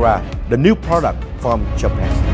Sakura, the new product from Japan.